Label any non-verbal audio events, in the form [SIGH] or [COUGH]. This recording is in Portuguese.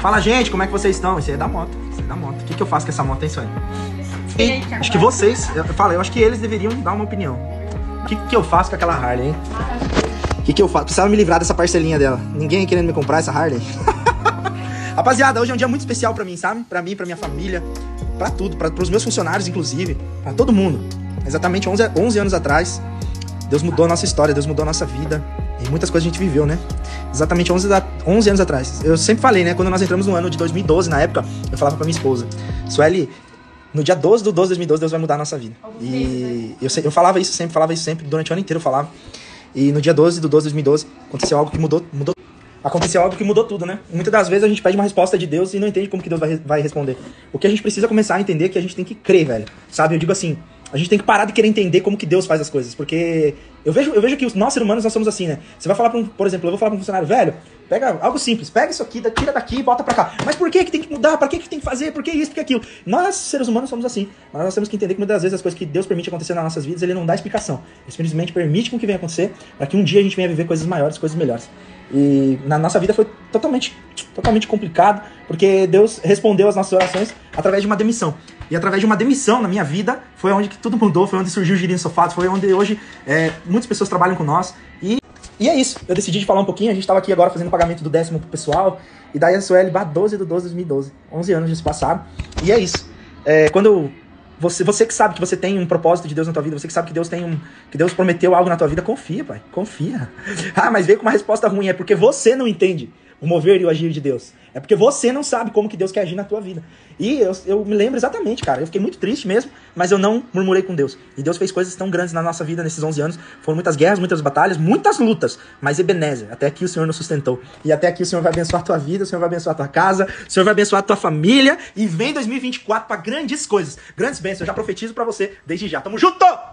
Fala, gente, como é que vocês estão? Isso aí é da moto. Isso aí é da moto. O que, que eu faço com essa moto, hein, Sueli? E acho que vocês, eu falei, eu acho que eles deveriam dar uma opinião. O que, que eu faço com aquela Harley, hein? O que, que eu faço? Precisava me livrar dessa parcelinha dela. Ninguém querendo me comprar essa Harley. [LAUGHS] Rapaziada, hoje é um dia muito especial pra mim, sabe? Pra mim, pra minha família, pra tudo, pra, pros meus funcionários, inclusive, pra todo mundo. Exatamente 11, 11 anos atrás, Deus mudou a nossa história, Deus mudou a nossa vida. E muitas coisas a gente viveu, né? Exatamente 11, 11 anos atrás. Eu sempre falei, né? Quando nós entramos no ano de 2012, na época, eu falava pra minha esposa: Sueli, no dia 12 do 12 de 2012, Deus vai mudar a nossa vida. E eu, eu falava isso sempre, falava isso sempre, durante o ano inteiro eu falava. E no dia 12 do 12 de 2012, aconteceu algo que mudou, mudou. Aconteceu algo que mudou tudo, né? Muitas das vezes a gente pede uma resposta de Deus e não entende como que Deus vai, vai responder. O que a gente precisa começar a entender é que a gente tem que crer, velho. Sabe? Eu digo assim, a gente tem que parar de querer entender como que Deus faz as coisas, porque eu vejo, eu vejo que nós seres humanos nós somos assim, né? Você vai falar para um, por exemplo, eu vou falar para um funcionário, velho, pega algo simples, pega isso aqui, tira daqui e bota para cá. Mas por que que tem que mudar? Para que que tem que fazer? Por que isso, por que aquilo? Nós seres humanos somos assim, mas nós temos que entender que muitas das vezes as coisas que Deus permite acontecer nas nossas vidas, ele não dá explicação. Ele simplesmente permite com que venha acontecer para que um dia a gente venha viver coisas maiores, coisas melhores. E na nossa vida foi totalmente, totalmente complicado, porque Deus respondeu as nossas orações através de uma demissão. E através de uma demissão na minha vida, foi onde que tudo mudou, foi onde surgiu o Girinho Sofato, foi onde hoje é, muitas pessoas trabalham com nós. E, e é isso, eu decidi de falar um pouquinho, a gente estava aqui agora fazendo pagamento do décimo pro pessoal, e daí a Sueli, 12 de 12 de 2012, 11 anos já se passaram, e é isso. É, quando você, você que sabe que você tem um propósito de Deus na tua vida, você que sabe que Deus tem um. que Deus prometeu algo na tua vida, confia, pai. Confia. [LAUGHS] Ah, mas veio com uma resposta ruim, é porque você não entende o mover e o agir de Deus. É porque você não sabe como que Deus quer agir na tua vida. E eu, eu me lembro exatamente, cara. Eu fiquei muito triste mesmo, mas eu não murmurei com Deus. E Deus fez coisas tão grandes na nossa vida nesses 11 anos. Foram muitas guerras, muitas batalhas, muitas lutas. Mas Ebenezer, até aqui o Senhor nos sustentou. E até aqui o Senhor vai abençoar a tua vida, o Senhor vai abençoar a tua casa, o Senhor vai abençoar a tua família. E vem 2024 para grandes coisas, grandes bênçãos. Eu já profetizo para você desde já. Tamo junto!